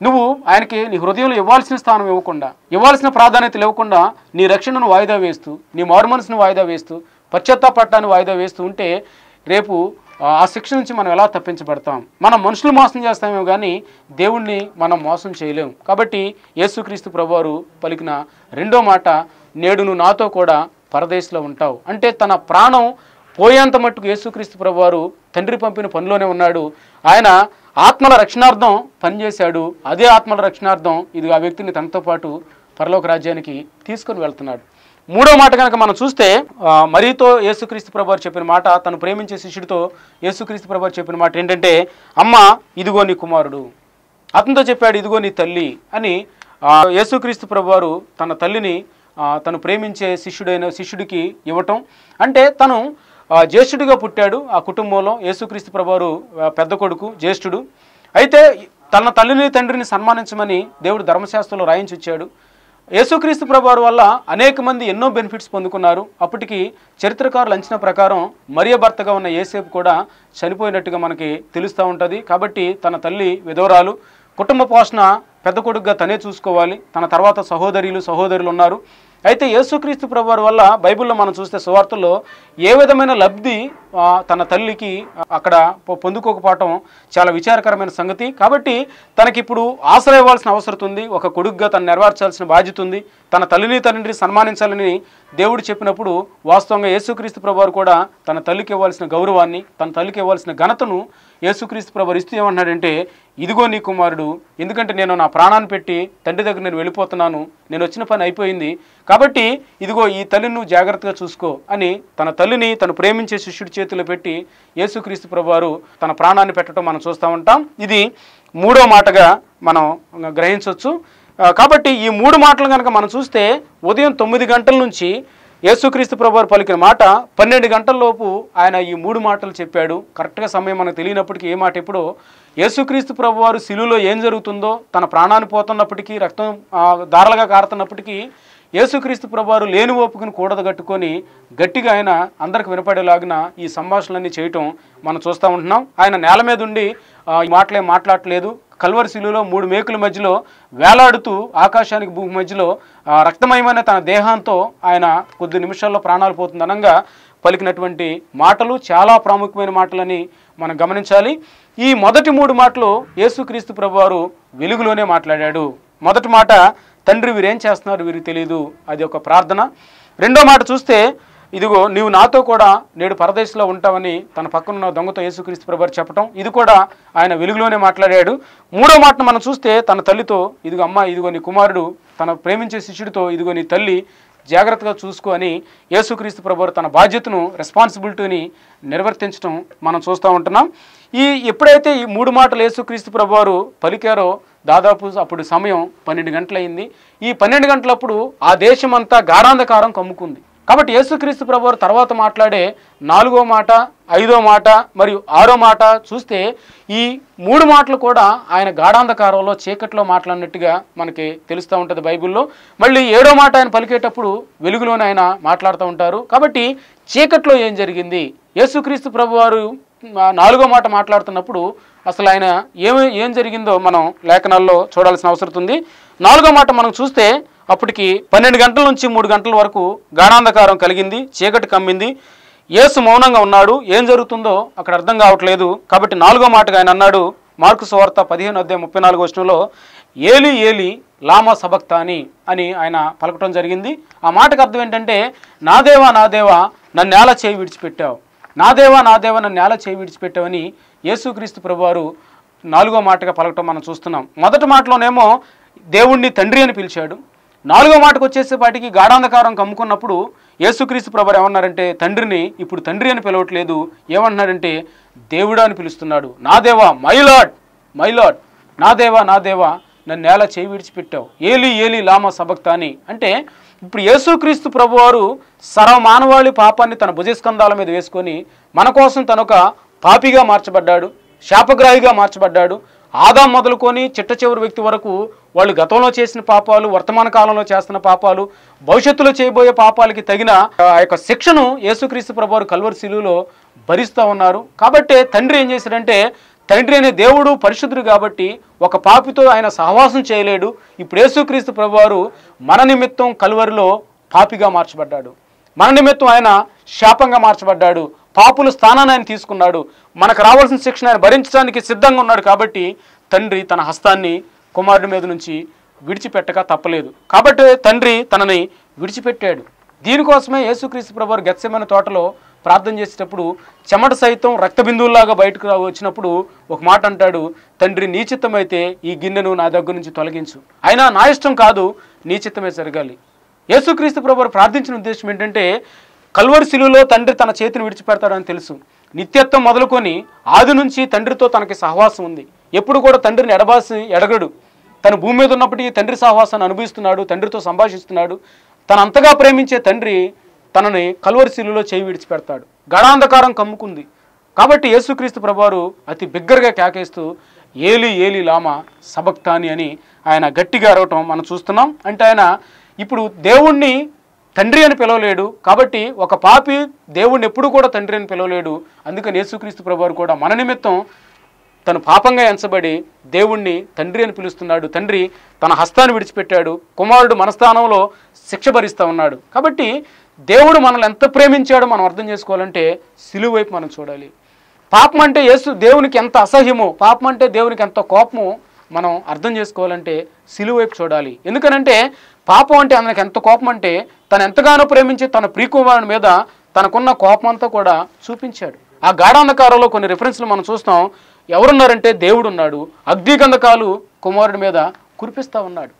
నువ్వు ఆయనకి నీ హృదయంలో ఇవ్వాల్సిన స్థానం ఇవ్వకుండా ఇవ్వాల్సిన ప్రాధాన్యత ఇవ్వకుండా నీ రక్షణను వాయిదా వేస్తూ నీ మారుమనసును వాయిదా వేస్తూ పశ్చాత్తాపట్టాన్ని వాయిదా వేస్తూ ఉంటే రేపు ఆ ఆ శిక్ష నుంచి మనం ఎలా తప్పించబడతాం? మనం మనుషులు మోసం చేస్తామేమో కానీ దేవుణ్ణి మనం మోసం చేయలేము కాబట్టి యేసుక్రీస్తు ప్రభువారు పలికిన రెండో మాట నేడు నువ్వు నాతో కూడా పరదేశంలో ఉంటావు. అంటే తన ప్రాణం పోయేంత మట్టుకు యేసుక్రీస్తు ప్రభువారు తండ్రి పంపిన పనిలోనే ఉన్నాడు. ఆయన ఆత్మల రక్షణార్థం పనిచేశాడు. అదే ఆత్మల రక్షణార్థం ఇది ఆ వ్యక్తిని తనతో పాటు పరలోక రాజ్యానికి తీసుకొని వెళ్తున్నాడు. మూడో మాట కనుక మనం చూస్తే మరీతో యేసుక్రీస్తు ప్రభువారు చెప్పిన మాట తను ప్రేమించే శిష్యుడితో యేసుక్రీస్తు ప్రభువారు చెప్పిన మాట ఏంటంటే అమ్మ ఇదిగో నీ కుమారుడు. అతనితో చెప్పాడు ఇదిగో నీ తల్లి అని యేసుక్రీస్తు ప్రభువారు తన తల్లిని తను ప్రేమించే శిష్యుడైన శిష్యుడికి ఇవ్వటం. అంటే తను జ్యేష్ఠుడిగా పుట్టాడు ఆ కుటుంబంలో యేసుక్రీస్తు ప్రభువారు పెద్ద కొడుకు జ్యేష్ఠుడు. అయితే తన తల్లిని తండ్రిని సన్మానించమని దేవుడు ధర్మశాస్త్రంలో రాయించి ఇచ్చాడు. యేసుక్రీస్తు ప్రభువారు వల్ల అనేక మంది ఎన్నో బెనిఫిట్స్ పొందుకున్నారు. అప్పటికి చరిత్రకారులు అంచనా ప్రకారం మరియ భర్తగా ఉన్న ఏసేపు కూడా చనిపోయినట్టుగా మనకి తెలుస్తూ ఉంటుంది. కాబట్టి తన తల్లి విధవరాలు కుటుంబ పోషణ పెద్ద కొడుకుగా తనే చూసుకోవాలి. తన తర్వాత సహోదరులు సహోదరులు ఉన్నారు. అయితే యేసుక్రీస్తు ప్రభువారి వల్ల బైబిల్లో మనం చూస్తే సువార్తల్లో ఏ విధమైన లబ్ధి తన తల్లికి అక్కడ పొందుకోకపోవటం చాలా విచారకరమైన సంగతి. కాబట్టి తనకిప్పుడు ఆశ్రయ ఇవ్వాల్సిన అవసరం ఉంది. ఒక కొడుకుగా తను నెరవేర్చాల్సిన బాధ్యత ఉంది. తన తల్లిని తండ్రిని సన్మానించాలని దేవుడు చెప్పినప్పుడు వాస్తవంగా యేసుక్రీస్తు ప్రభువారు కూడా తన తల్లికి ఇవ్వాల్సిన గౌరవాన్ని తన తల్లికి ఇవ్వాల్సిన ఘనతను యేసుక్రీస్తు ప్రభు ఇస్తూ ఏమన్నాడంటే ఇదిగో నీ కుమారుడు ఎందుకంటే నేను నా ప్రాణాన్ని పెట్టి తండ్రి దగ్గర నేను వెళ్ళిపోతున్నాను నేను వచ్చిన పని అయిపోయింది కాబట్టి ఇదిగో ఈ తల్లిని నువ్వు జాగ్రత్తగా చూసుకో అని తన తల్లిని తను ప్రేమించే శిష్యుడి చేతిలో పెట్టి యేసుక్రీస్తు ప్రభువారు తన ప్రాణాన్ని పెట్టడం మనం చూస్తూ ఉంటాం. ఇది మూడో మాటగా మనం గ్రహించవచ్చు. కాబట్టి ఈ మూడు మాటలు కనుక మనం చూస్తే ఉదయం తొమ్మిది గంటల నుంచి యేసుక్రీస్తు ప్రభువారు పలికిన మాట పన్నెండు గంటల్లోపు ఆయన ఈ మూడు మాటలు చెప్పాడు. కరెక్ట్గా సమయం మనకు తెలియనప్పటికీ ఏ మాట ఎప్పుడో యేసుక్రీస్తు ప్రభువారు శిలులో ఏం జరుగుతుందో తన ప్రాణాన్ని పోతున్నప్పటికీ రక్తం దారలుగా కారుతున్నప్పటికీ యేసుక్రీస్తు ప్రభువారు లేని ఓపుకుని కూడదగట్టుకొని గట్టిగా ఆయన అందరికి వినపడేలాగిన ఈ సంభాషణలన్నీ చేయటం మనం చూస్తూ ఉంటున్నాం. ఆయన నేల మీద ఉండి ఈ మాటలే మాట్లాడట్లేదు. కల్వరి మూడు మేకుల మధ్యలో వేలాడుతూ ఆకాశానికి భూమి మధ్యలో రక్తమయమైన తన దేహంతో ఆయన కొద్ది నిమిషాల్లో ప్రాణాలు పోతుందనంగా పలికినటువంటి మాటలు చాలా ప్రాముఖ్యమైన మాటలని మనం గమనించాలి. ఈ మొదటి మూడు మాటలు యేసుక్రీస్తు ప్రభువారు వెలుగులోనే మాట్లాడాడు. మొదటి మాట తండ్రి వీరేం చేస్తున్నారు? వీరికి తెలియదు అది ఒక ప్రార్థన. రెండో మాట చూస్తే ఇదిగో నీవు నాతో కూడా నేడు పరదేశంలో ఉంటావని తన పక్కనున్న దొంగతో యేసుక్రీస్తు ప్రభు చెప్పటం. ఇది కూడా ఆయన వెలుగులోనే మాట్లాడాడు. మూడో మాటను మనం చూస్తే తన తల్లితో ఇదిగో అమ్మ ఇదిగో నీ కుమారుడు తన ప్రేమించే శిష్యుడితో ఇదిగో నీ తల్లి జాగ్రత్తగా చూసుకో అని యేసుక్రీస్తు ప్రభు తన బాధ్యతను రెస్పాన్సిబిలిటీని నిర్వర్తించడం మనం చూస్తూ ఉంటున్నాం. ఈ ఎప్పుడైతే ఈ మూడు మాటలు యేసుక్రీస్తు ప్రభువారు పలికారో దాదాపు అప్పుడు సమయం పన్నెండు గంటలైంది ఈ పన్నెండు గంటలప్పుడు ఆ దేశమంతా గాఢాంధకారం కమ్ముకుంది. కాబట్టి యేసుక్రీస్తు ప్రభువారు తర్వాత మాట్లాడే నాలుగో మాట ఐదో మాట మరియు ఆరో మాట చూస్తే ఈ మూడు మాటలు కూడా ఆయన గాఢాంధకారంలో చీకట్లో మాట్లాడినట్టుగా మనకి తెలుస్తూ ఉంటుంది బైబిల్లో. మళ్ళీ ఏడో మాట ఆయన పలికేటప్పుడు వెలుగులోనే ఆయన మాట్లాడుతూ ఉంటారు. కాబట్టి చీకట్లో ఏం జరిగింది? యేసుక్రీస్తు ప్రభువారు నాలుగో మాట మాట్లాడుతున్నప్పుడు అసలు ఆయన ఏమి ఏం జరిగిందో మనం లేఖనాల్లో చూడాల్సిన అవసరం ఉంది. నాలుగో మాట మనం చూస్తే అప్పటికి పన్నెండు గంటల నుంచి మూడు గంటల వరకు గాఢాంధకారం కలిగింది చీకటి కమ్మింది. యేసు మౌనంగా ఉన్నాడు. ఏం జరుగుతుందో అక్కడ అర్థం కావట్లేదు. కాబట్టి నాలుగో మాటగా ఆయన అన్నాడు మార్కు సువార్త పదిహేను అధ్యాయం ముప్పై నాలుగు వచనంలో ఏలి ఏలి లామా సబక్తాని అని ఆయన పలకటం జరిగింది. ఆ మాటకు అర్థం ఏంటంటే నా దేవా నా దేవా నన్ను నేల చేయి విడిచిపెట్టావు. నా దేవా నా దేవా నన్ను నేల చేయి విడిచిపెట్టావని యేసుక్రీస్తు ప్రభువారు నాలుగో మాటగా పలకటం మనం చూస్తున్నాం. మొదటి మాటలోనేమో దేవుణ్ణి తండ్రి అని పిలిచాడు. నాలుగో మాటకు వచ్చేసేపాటికి గాఢాంధకారం కమ్ముకున్నప్పుడు యేసుక్రీస్తు ప్రభు ఏమన్నారంటే తండ్రిని ఇప్పుడు తండ్రి అని పిలవట్లేదు. ఏమంటున్నాడంటే దేవుడా అని పిలుస్తున్నాడు. నా దేవా మైలాడ్ మైలాడ్ నా దేవా నా దేవా నన్ను నేల చేయి విడిచిపెట్టావు. ఏలి ఏలి లామ సబక్తాని అంటే ఇప్పుడు యేసుక్రీస్తు ప్రభువారు సర్వమానవాళి పాపాన్ని తన భుజస్కంధాల మీద వేసుకొని మన కోసం తనొక పాపిగా మార్చబడ్డాడు శాపగ్రాహిగా మార్చబడ్డాడు. ఆదాం మొదలుకొని చిట్ట చివరి వ్యక్తి వరకు వాళ్ళు గతంలో చేసిన పాపాలు వర్తమాన కాలంలో చేస్తున్న పాపాలు భవిష్యత్తులో చేయబోయే పాపాలకి తగిన ఆ యొక్క శిక్షను యేసుక్రీస్తు ప్రభువారు కల్వర్ శిలువులో భరిస్తూ ఉన్నారు. కాబట్టి తండ్రి ఏం చేశాడంటే తండ్రి అనే దేవుడు పరిశుద్ధుడు కాబట్టి ఒక పాపితో ఆయన సహవాసం చేయలేడు. ఇప్పుడు యేసుక్రీస్తు ప్రభువారు మన నిమిత్తం కల్వరిలో పాపిగా మార్చబడ్డాడు. మన నిమిత్తం ఆయన శాపంగా మార్చబడ్డాడు. పాపుల స్థానాన్ని ఆయన తీసుకున్నాడు. మనకు రావాల్సిన శిక్షణ ఆయన భరించడానికి సిద్ధంగా ఉన్నాడు కాబట్టి తండ్రి తన హస్తాన్ని కుమారుడి మీద నుంచి విడిచిపెట్టక తప్పలేదు. కాబట్టి తండ్రి తనని విడిచిపెట్టాడు. దీనికోసమే యేసుక్రీస్తు ప్రభు గత్సమైన తోటలో ప్రార్థన చేసేటప్పుడు చెమట సైతం రక్తబిందువులాగా బయటకు వచ్చినప్పుడు ఒక మాట అంటాడు తండ్రి నీ చిత్తమైతే ఈ గిన్నెను నా దగ్గర నుంచి తొలగించు. అయినా నా ఇష్టం కాదు నీ చిత్తమే జరగాలి. యేసుక్రీస్తు ప్రభు ప్రార్థించిన ఉద్దేశం ఏంటంటే కల్వరి శిలువలో తండ్రి తన చేతిని విడిచిపెడతాడని తెలుసు. నిత్యత్వం మొదలుకొని ఆది నుంచి తండ్రితో తనకి సహవాసం ఉంది. ఎప్పుడు కూడా తండ్రిని ఎడబాసి ఎడగడు. తను భూమి మీద ఉన్నప్పటికీ తండ్రి సహవాసాన్ని అనుభవిస్తున్నాడు తండ్రితో సంభాషిస్తున్నాడు. తను అంతగా ప్రేమించే తండ్రి తనని కల్వరి చేయి విడిచిపెడతాడు. గడాంధకారం కమ్ముకుంది. కాబట్టి యేసుక్రీస్తు ప్రభువారు అతి బిగ్గరగా కేకేస్తూ ఏలి ఏలి లామా సబక్తాని అని ఆయన గట్టిగా అరవటం మనం చూస్తున్నాం. అంటే ఆయన ఇప్పుడు దేవుణ్ణి తండ్రి అని పిలవలేడు. కాబట్టి ఒక పాపి దేవుణ్ణి ఎప్పుడు కూడా తండ్రి అని పిలవలేడు. అందుకని యేసుక్రీస్తు ప్రభువారు కూడా మన నిమిత్తం తను పాపంగా ఎంచబడి దేవుణ్ణి తండ్రి అని పిలుస్తున్నాడు. తండ్రి తన హస్తాన్ని విడిచిపెట్టాడు. కుమారుడు మన స్థానంలో శిక్ష భరిస్తూ ఉన్నాడు. కాబట్టి దేవుడు మనల్ని ఎంత ప్రేమించాడో మనం అర్థం చేసుకోవాలంటే సిలువ వైపు మనం చూడాలి. పాపం అంటే యేసు దేవునికి ఎంత అసహ్యమో పాపం అంటే దేవునికి ఎంత కోపమో మనం అర్థం చేసుకోవాలంటే సిలువైపు చూడాలి. ఎందుకనంటే పాపం అంటే ఆయనకి ఎంత కోపం అంటే తను ఎంతగానో ప్రేమించి తన ప్రీకుమారుని మీద తనకున్న కోపం అంతా కూడా చూపించాడు. ఆ గాఢాంధకారంలో కొన్ని రిఫరెన్స్లు మనం చూస్తాం. ఎవరున్నారంటే దేవుడు ఉన్నాడు అగ్నిగంధకాలు కుమారుడి మీద కురిపిస్తూ ఉన్నాడు.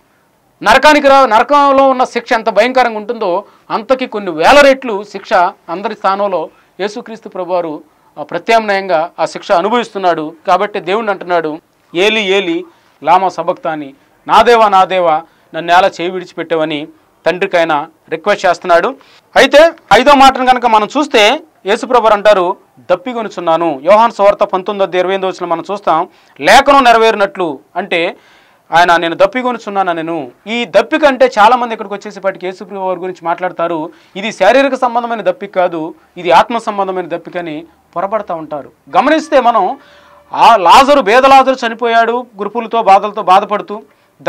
నరకానికి రా నరకంలో ఉన్న శిక్ష ఎంత భయంకరంగా ఉంటుందో అంతకి కొన్ని వేల రెట్లు శిక్ష అందరి స్థానంలో యేసుక్రీస్తు ప్రభువారు ఆ ప్రత్యామ్నాయంగా ఆ శిక్ష అనుభవిస్తున్నాడు. కాబట్టి దేవుడు అంటున్నాడు ఏలి ఏలి లామా సబక్తాని నా దేవా నా దేవా నన్ను ఎలా చేయి విడిచిపెట్టవని తండ్రికైనా రిక్వెస్ట్ చేస్తున్నాడు. అయితే ఐదో మాటను కనుక మనం చూస్తే యేసుప్రభు అంటారు దప్పిగొనుచున్నాను యోహాన్ సువార్త పంతొమ్మిది వందల ఇరవై ఎనిమిది వచ్చిన మనం చూస్తాం లేఖనం నెరవేరినట్లు అంటే ఆయన నేను దప్పిగొనుచున్నాను నేను ఈ దప్పిక అంటే చాలామంది ఇక్కడికి వచ్చేసేపాటికి యేసుప్రభు వారి గురించి మాట్లాడతారు. ఇది శారీరక సంబంధమైన దప్పిక కాదు ఇది ఆత్మ సంబంధమైన దప్పికని పొరపడతా ఉంటారు. గమనిస్తే మనం ఆ లాజరు బేదలాజరు చనిపోయాడు గురుపులతో బాధలతో బాధపడుతూ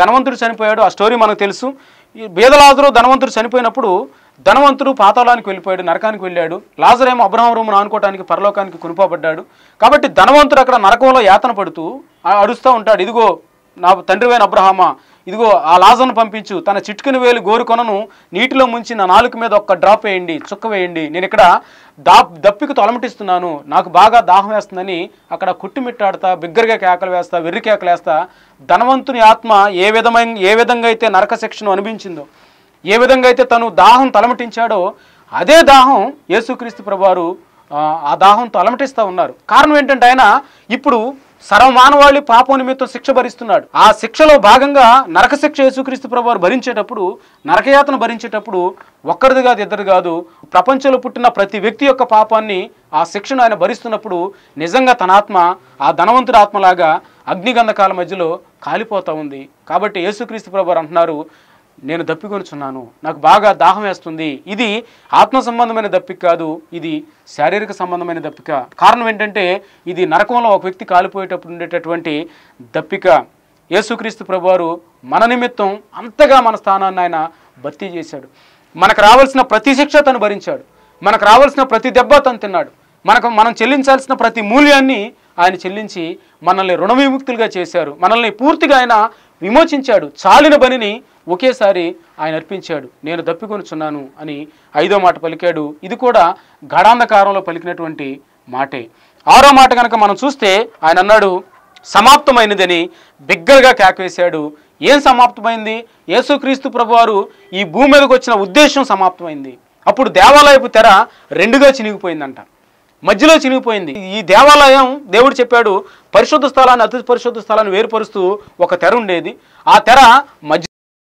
ధనవంతుడు చనిపోయాడు ఆ స్టోరీ మనకు తెలుసు. ఈ బీదలాజరు ధనవంతుడు చనిపోయినప్పుడు ధనవంతుడు పాతాళానికి వెళ్ళిపోయాడు నరకానికి వెళ్ళాడు లాజరేమో అబ్రహం రూమును ఆనుకోవటానికి పరలోకానికి కొనుకోబడ్డాడు కాబట్టి ధనవంతుడు అక్కడ నరకంలో యాతన పడుతూ అడుస్తూ ఉంటాడు ఇదిగో నా తండ్రివైన అబ్రహామా ఇదిగో ఆ లాజను పంపించు తన చిట్కిన వేలు గోరుకొనను నీటిలో ముంచి నా నాలుక మీద ఒక్క డ్రాప్ వేయండి చుక్క వేయండి. నేను ఇక్కడ దా దప్పికి తొలమటిస్తున్నాను నాకు బాగా దాహం వేస్తుందని అక్కడ కుట్టుమిట్టాడుతా బిగ్గరగా కేకలు వేస్తా వెర్రి కేకలు వేస్తా. ధనవంతుని ఆత్మ ఏ విధమైన ఏ విధంగా అయితే నరక శిక్షను అనిపించిందో ఏ విధంగా అయితే తను దాహం తలమటించాడో అదే దాహం యేసుక్రీస్తు ప్రభువారు ఆ, దాహంతో అలమటిస్తూ ఉన్నారు. కారణం ఏంటంటే ఆయన ఇప్పుడు సర్వమానవాళి పాపం నిమిత్తం శిక్ష భరిస్తున్నాడు. ఆ శిక్షలో భాగంగా నరక శిక్ష యేసుక్రీస్తు ప్రభువారు భరించేటప్పుడు నరకయాతను భరించేటప్పుడు ఒక్కరిది కాదు ఇద్దరు కాదు ప్రపంచంలో పుట్టిన ప్రతి వ్యక్తి యొక్క పాపాన్ని ఆ శిక్షను ఆయన భరిస్తున్నప్పుడు నిజంగా తన ఆత్మ ఆ ధనవంతుడి ఆత్మలాగా అగ్నిగంధకాల మధ్యలో కాలిపోతూ ఉంది. కాబట్టి యేసుక్రీస్తు ప్రభువారు అంటున్నారు నేను దప్పికొనుచున్నాను. నాకు బాగా దాహం వేస్తుంది. ఇది ఆత్మ సంబంధమైన దప్పిక కాదు ఇది శారీరక సంబంధమైన దప్పిక. కారణం ఏంటంటే ఇది నరకంలో ఒక వ్యక్తి కాలిపోయేటప్పుడు ఉండేటటువంటి దప్పిక. యేసుక్రీస్తు ప్రభువారు మన నిమిత్తం అంతగా మన స్థానాన్ని ఆయన భర్తీ చేశాడు. మనకు రావాల్సిన ప్రతి శిక్ష తను భరించాడు. మనకు రావాల్సిన ప్రతి దెబ్బ తను తిన్నాడు. మనకు మనం చెల్లించాల్సిన ప్రతి మూల్యాన్ని ఆయన చెల్లించి మనల్ని రుణ విముక్తులుగా చేశారు. మనల్ని పూర్తిగా ఆయన విమోచించాడు. చాలిన పనిని ఒకేసారి ఆయన అర్పించాడు నేను దప్పికొనుచున్నాను అని ఐదో మాట పలికాడు. ఇది కూడా గాఢాంధకారంలో పలికినటువంటి మాటే. ఆరో మాట కనుక మనం చూస్తే ఆయన అన్నాడు సమాప్తమైనదని బిగ్గరగా కేకవేశాడు ఏం సమాప్తమైంది? యేసుక్రీస్తు ప్రభువారు ఈ భూమి మీదకి వచ్చిన ఉద్దేశం సమాప్తమైంది. అప్పుడు దేవాలయపు తెర రెండుగా చినిగిపోయిందంట. మధ్యలో చినిగిపోయింది. ఈ దేవాలయం దేవుడు చెప్పాడు పరిశుద్ధ స్థలాన్ని అతి పరిశుద్ధ స్థలాన్ని వేరుపరుస్తూ ఒక తెర ఉండేది. ఆ తెర మధ్య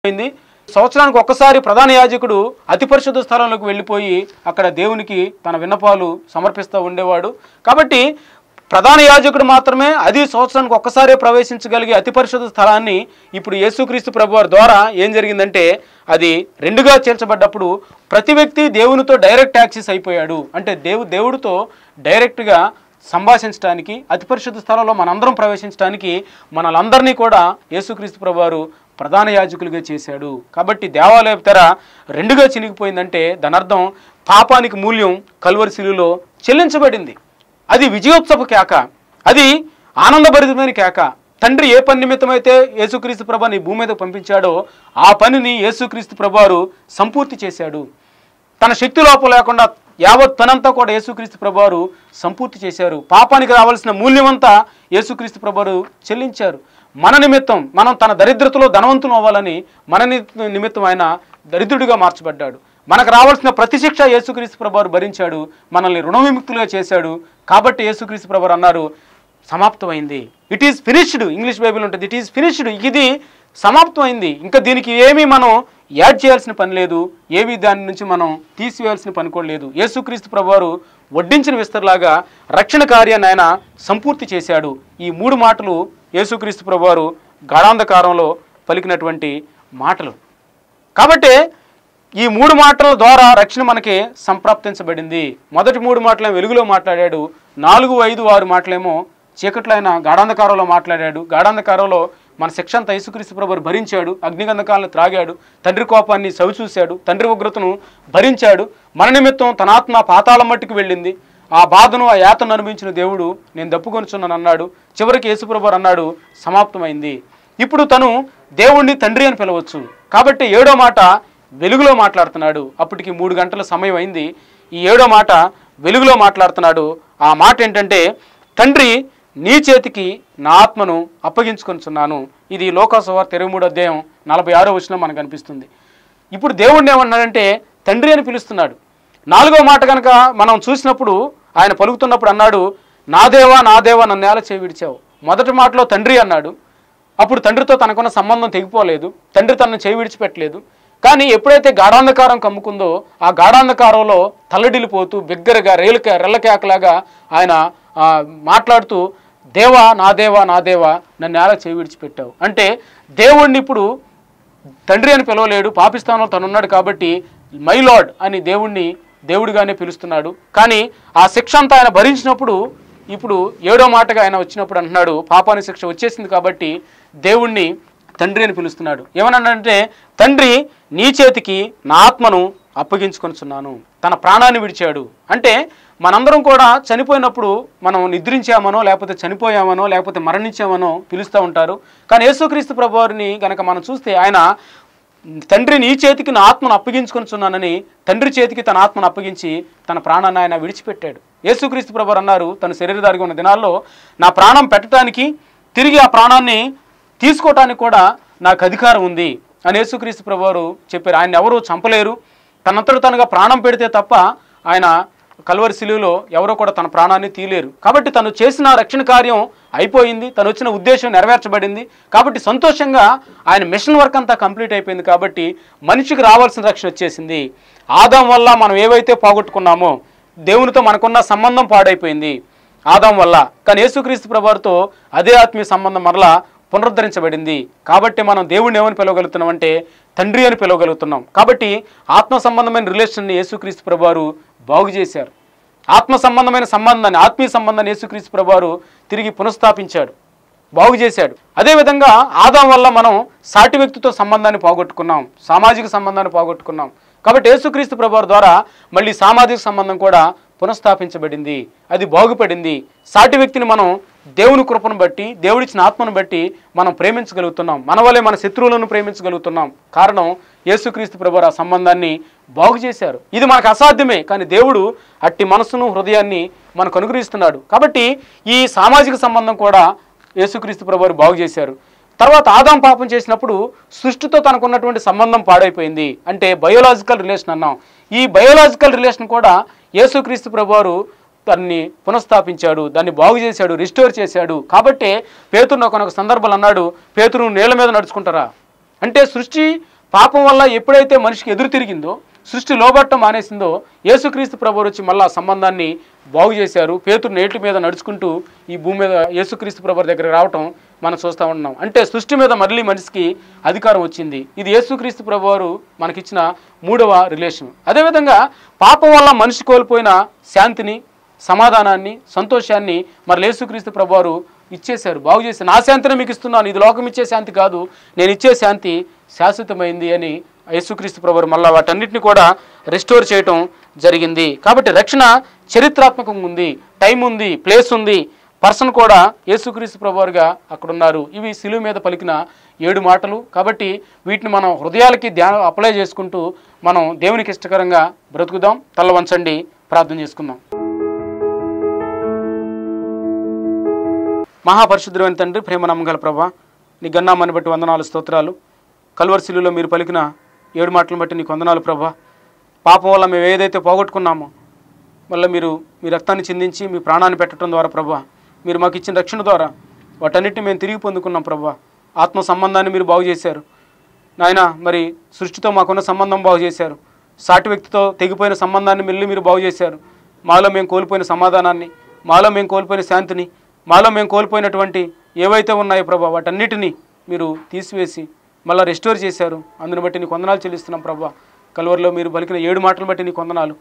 అయింది సంవత్సరానికి ఒక్కసారి ప్రధాన యాజకుడు అతి పరిశుద్ధ స్థలంలోకి వెళ్ళిపోయి అక్కడ దేవునికి తన విన్నపాలు సమర్పిస్తూ ఉండేవాడు. కాబట్టి ప్రధాన యాజకుడు మాత్రమే అది సంవత్సరానికి ఒక్కసారే ప్రవేశించగలిగే అతి పరిశుద్ధ స్థలాన్ని ఇప్పుడు యేసుక్రీస్తు ప్రభువారి ద్వారా ఏం జరిగిందంటే అది రెండుగా చేర్చబడ్డప్పుడు ప్రతి వ్యక్తి దేవునితో డైరెక్ట్ యాక్సెస్ అయిపోయాడు. అంటే దేవు దేవుడితో డైరెక్ట్గా సంభాషించడానికి అతి పరిశుద్ధ స్థలంలో మనందరం ప్రవేశించడానికి మనలందరినీ కూడా యేసుక్రీస్తు ప్రభువారు ప్రధాన యాజకులుగా చేశాడు. కాబట్టి దేవాలయ తెర రెండుగా చినిగిపోయిందంటే దానర్థం పాపానికి మూల్యం కల్వరిశిలులో చెల్లించబడింది. అది విజయోత్సవ కేక. అది ఆనందభరితమైన కేక. తండ్రి ఏ పని నిమిత్తమైతే యేసుక్రీస్తు ప్రభాని భూమి మీద పంపించాడో ఆ పనిని యేసుక్రీస్తు ప్రభువారు సంపూర్తి చేశాడు. తన శక్తి లోపం లేకుండా యావత్ పనంతా కూడా యేసుక్రీస్తు ప్రభువారు సంపూర్తి చేశారు. పాపానికి రావాల్సిన మూల్యమంతా యేసుక్రీస్తు ప్రభువారు చెల్లించారు. మన నిమిత్తం మనం తన దరిద్రతలో ధనవంతులు అవ్వాలని మన నిమిత్తం ఆయన దరిద్రుడిగా మార్చబడ్డాడు. మనకు రావాల్సిన ప్రతిశిక్ష యేసుక్రీస్తు ప్రభావారు భరించాడు మనల్ని రుణ విముక్తులుగా చేశాడు. కాబట్టి యేసుక్రీస్తు ప్రభువారు అన్నారు సమాప్తమైంది. It is finished English Bible ఉంటుంది. ఇట్ ఈస్ ఫినిష్డ్ ఇది సమాప్తమైంది. ఇంకా దీనికి ఏమీ మనం యాడ్ చేయాల్సిన పని లేదు. ఏమీ దాని నుంచి మనం తీసివేయాల్సిన పని కూడా లేదు. యేసుక్రీస్తు ప్రభువారు వడ్డించిన విస్తరలాగా రక్షణ కార్యాన్ని ఆయన సంపూర్తి చేశాడు. ఈ మూడు మాటలు యేసుక్రీస్తు ప్రభువారు గాఢాంధకారంలో పలికినటువంటి మాటలు. కాబట్టి ఈ మూడు మాటల ద్వారా రక్షణ మనకి సంప్రాప్తించబడింది. మొదటి మూడు మాటలు వెలుగులో మాట్లాడాడు. నాలుగు ఐదు ఆరు మాటలేమో చీకట్లో ఆయన గాఢాంధకారంలో మాట్లాడాడు. గాఢాంధకారంలో మన శిక్ష అంతా యేసుక్రీస్తు ప్రభు భరించాడు అగ్నిగంధకాలను త్రాగాడు తండ్రి కోపాన్ని చవిచూశాడు తండ్రి ఉగ్రతను భరించాడు. మన నిమిత్తం తన ఆత్మ పాతాళం మట్టుకు వెళ్ళింది. ఆ బాధను ఆ యాతను అనుభవించిన దేవుడు నేను దప్పుకొనుచున్నాను అన్నాడు. చివరికి యేసుప్రభు అన్నాడు సమాప్తమైంది. ఇప్పుడు తను దేవుణ్ణి తండ్రి అని పిలవచ్చు. కాబట్టి ఏడో మాట వెలుగులో మాట్లాడుతున్నాడు. అప్పటికి మూడు గంటల సమయం అయింది. ఈ ఏడో మాట వెలుగులో మాట్లాడుతున్నాడు. ఆ మాట ఏంటంటే తండ్రి నీ చేతికి నా ఆత్మను అప్పగించుకొనిచున్నాను. ఇది లోకసభ ఇరవై మూడు అధ్యాయం నలభై ఆరో వచ్చిన మనకు అనిపిస్తుంది. ఇప్పుడు దేవుడిని ఏమన్నాడంటే తండ్రి అని పిలుస్తున్నాడు. నాలుగో మాట కనుక మనం చూసినప్పుడు ఆయన పలుకుతున్నప్పుడు అన్నాడు నా దేవా నా దేవా నన్ను నేల చేయి విడిచావు. మొదటి మాటలో తండ్రి అన్నాడు. అప్పుడు తండ్రితో తనకున్న సంబంధం తెగిపోలేదు. తండ్రి తనను చేయి విడిచిపెట్టలేదు. కానీ ఎప్పుడైతే గాఢాంధకారం కమ్ముకుందో ఆ గాఢాంధకారంలో తల్లడిల్లిపోతూ బిగ్గరగా రేలుక రెల్లకేకలాగా ఆయన మాట్లాడుతూ దేవా నా దేవా నా దేవా నన్ను నేల చేయి విడిచిపెట్టావు. అంటే దేవుణ్ణి ఇప్పుడు తండ్రి అని పిలవలేడు పాపిస్తానంలో తనున్నాడు కాబట్టి మై లార్డ్ అని దేవుణ్ణి దేవుడిగానే పిలుస్తున్నాడు. కానీ ఆ శిక్ష అంతా ఆయన భరించినప్పుడు ఇప్పుడు ఏడో మాటగా ఆయన వచ్చినప్పుడు అంటున్నాడు పాపాని శిక్ష వచ్చేసింది కాబట్టి దేవుణ్ణి తండ్రి అని పిలుస్తున్నాడు. ఏమన్నాడంటే తండ్రి నీ చేతికి నా ఆత్మను అప్పగించుకొనిచున్నాను. తన ప్రాణాన్ని విడిచాడు. అంటే మనందరం కూడా చనిపోయినప్పుడు మనం నిద్రించామనో లేకపోతే చనిపోయామనో లేకపోతే మరణించామనో పిలుస్తూ ఉంటారు. కానీ యేసుక్రీస్తు ప్రభువారిని కనుక మనం చూస్తే ఆయన తండ్రి నీ చేతికి నా ఆత్మను అప్పగించుకొనిచున్నానని తండ్రి చేతికి తన ఆత్మను అప్పగించి తన ప్రాణాన్ని ఆయన విడిచిపెట్టాడు. యేసుక్రీస్తు ప్రభు అన్నారు తన శరీరధారిగా ఉన్న దినాల్లో నా ప్రాణం పెట్టడానికి తిరిగి ఆ ప్రాణాన్ని తీసుకోవటానికి కూడా నాకు అధికారం ఉంది అని యేసుక్రీస్తు ప్రభువారు చెప్పారు. ఆయన ఎవరూ చంపలేరు. తనంతట తనగా ప్రాణం పెడితే తప్ప ఆయన కల్వరి సిలువులో ఎవరో కూడా తన ప్రాణాన్ని తీయలేరు. కాబట్టి తను చేసిన రక్షణ కార్యం అయిపోయింది. తను వచ్చిన ఉద్దేశం నెరవేర్చబడింది. కాబట్టి సంతోషంగా ఆయన మిషన్ వర్క్ అంతా కంప్లీట్ అయిపోయింది కాబట్టి మనిషికి రావాల్సిన రక్షణ వచ్చేసింది. ఆదాం వల్ల మనం ఏవైతే పోగొట్టుకున్నామో దేవునితో మనకున్న సంబంధం పాడైపోయింది. ఆదాం వల్ల. కానీ యేసుక్రీస్తు ప్రభువారితో అదే ఆత్మీయ సంబంధం మరలా పునరుద్ధరించబడింది. కాబట్టి మనం దేవుడిని ఏమని పిలవగలుగుతున్నాం అంటే తండ్రి అని పిలవగలుగుతున్నాం. కాబట్టి ఆత్మ సంబంధమైన రిలేషన్ని యేసుక్రీస్తు ప్రభువారు బాగు చేశారు. ఆత్మ సంబంధమైన సంబంధాన్ని ఆత్మీయ సంబంధాన్ని యేసుక్రీస్తు ప్రభువారు తిరిగి పునఃస్థాపించాడు. బాగు చేశాడు. అదేవిధంగా ఆదాం వల్ల మనం సాటి వ్యక్తితో సంబంధాన్ని పోగొట్టుకున్నాం. సామాజిక సంబంధాన్ని పోగొట్టుకున్నాం. కాబట్టి యేసుక్రీస్తు ప్రభువారి ద్వారా మళ్ళీ సామాజిక సంబంధం కూడా పునఃస్థాపించబడింది. అది బాగుపడింది. సాటి వ్యక్తిని మనం దేవుని కృపను బట్టి దేవుడిచ్చిన ఆత్మను బట్టి మనం ప్రేమించగలుగుతున్నాం. మన వల్లే మన శత్రువులను ప్రేమించగలుగుతున్నాం. కారణం యేసుక్రీస్తు ప్రభు ఆ సంబంధాన్ని బాగు చేశారు. ఇది మనకు అసాధ్యమే కానీ దేవుడు అట్టి మనసును హృదయాన్ని మనకు అనుగ్రహిస్తున్నాడు. కాబట్టి ఈ సామాజిక సంబంధం కూడా యేసుక్రీస్తు ప్రభు బాగు చేశారు. తర్వాత ఆదాం పాపం చేసినప్పుడు సృష్టితో తనకున్నటువంటి సంబంధం పాడైపోయింది. అంటే బయోలాజికల్ రిలేషన్ అన్నాం. ఈ బయోలాజికల్ రిలేషన్ కూడా యేసుక్రీస్తు ప్రభువారు దాన్ని పునఃస్థాపించాడు దాన్ని బాగు చేశాడు రిస్టోర్ చేశాడు. కాబట్టి పేతురు ఒకనొక సందర్భాలు అన్నాడు పేతురు నీళ్ళ మీద నడుచుకుంటారా? అంటే సృష్టి పాపం వల్ల ఎప్పుడైతే మనిషికి ఎదురు తిరిగిందో సృష్టి లోబట్టం మానేసిందో యేసుక్రీస్తు ప్రభు వచ్చి మళ్ళీ సంబంధాన్ని బాగు చేశారు. పేతురు నేటి మీద నడుచుకుంటూ ఈ భూమి మీద యేసుక్రీస్తు ప్రభు దగ్గరికి రావటం మనం చూస్తూ ఉన్నాం. అంటే సృష్టి మీద మళ్ళీ మనిషికి అధికారం వచ్చింది. ఇది యేసుక్రీస్తు ప్రభు వారు మనకిచ్చిన మూడవ రిలేషన్. అదేవిధంగా పాపం వల్ల మనిషి కోల్పోయిన శాంతిని సమాధానాన్ని సంతోషాన్ని మరి యేసుక్రీస్తు ప్రభువారు ఇచ్చేశారు. బాగు చేసి నా శాంతిని మీకు ఇస్తున్నాను. ఇది లోకం ఇచ్చే శాంతి కాదు. నేను ఇచ్చే శాంతి శాశ్వతమైంది అని యేసుక్రీస్తు ప్రభువారు మళ్ళీ వాటన్నిటిని కూడా రెస్టోర్ చేయటం జరిగింది. కాబట్టి రక్షణ చరిత్రాత్మకంగా ఉంది. టైం ఉంది ప్లేస్ ఉంది. పర్సన్ కూడా యేసుక్రీస్తు ప్రభువారుగా అక్కడ ఉన్నారు ఇవి సిలువు మీద పలికిన ఏడు మాటలు. కాబట్టి వీటిని మనం హృదయాలకి ధ్యానం అప్లై చేసుకుంటూ మనం దేవునికి ఇష్టకరంగా బ్రతుకుదాం. తల్ల వంచండి ప్రార్థన చేసుకుందాం. మహాపరిశుద్ధమైన తండ్రి ప్రేమ నమ్మగల ప్రభా నీ గన్నామని బట్టి వందనాలు స్తోత్రాలు. కల్వర్శిలులో మీరు పలికిన ఏడు మాటలను బట్టి నీకు వందనాలు ప్రభా. పాపం వల్ల మేము ఏదైతే పోగొట్టుకున్నామో మళ్ళీ మీరు మీ రక్తాన్ని చిందించి మీ ప్రాణాన్ని పెట్టడం ద్వారా ప్రభా మీరు మాకు ఇచ్చిన రక్షణ ద్వారా వాటన్నిటిని మేము తిరిగి పొందుకున్నాం ప్రభా. ఆత్మ సంబంధాన్ని మీరు బాగు చేశారు. నాయన మరి సృష్టితో మాకున్న సంబంధం బాగు చేశారు. సాటి వ్యక్తితో తెగిపోయిన సంబంధాన్ని మళ్ళీ మీరు బాగు చేశారు. మాలో మేము కోల్పోయిన సమాధానాన్ని మాలో మేము కోల్పోయిన శాంతిని మాలో మేము కోల్పోయినటువంటి ఏవైతే ఉన్నాయో ప్రభా వాటన్నిటినీ మీరు తీసివేసి మళ్ళీ రెస్టోర్ చేశారు. అందుని బట్టి నీ కొందనాలు చెల్లిస్తున్నాం ప్రభా. కలువరిలో మీరు పలికిన ఏడు మాటలు బట్టి నీ కొందనాలు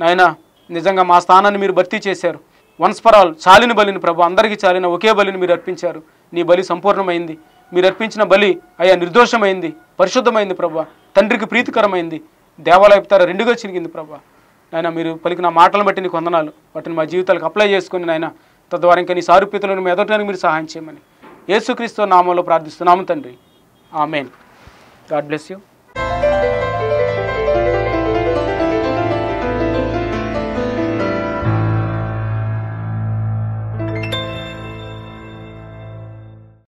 నాయన నిజంగా మా స్థానాన్ని మీరు భర్తీ చేశారు. వన్స్ ఫర్ ఆల్ చాలిన బలిని ప్రభు అందరికీ చాలిన ఒకే బలిని మీరు అర్పించారు. నీ బలి సంపూర్ణమైంది. మీరు అర్పించిన బలి అయ్యా నిర్దోషమైంది పరిశుద్ధమైంది ప్రభా. తండ్రికి ప్రీతికరమైంది. దేవాలయపు తర రెండుగా చిరిగింది ప్రభా. నాయన మీరు పలికిన మాటలను బట్టి నీకు వందనాలు. వాటిని మా జీవితాలకు అప్లై చేసుకుని నాయన తద్వారా ఇంకా నీ సారూప్యతలను మెదటానికి మీరు సహాయం చేయమని. యేసుక్రీస్తు నామంలో ప్రార్థిస్తున్నాము తండ్రి. ఆమెన్. God bless you.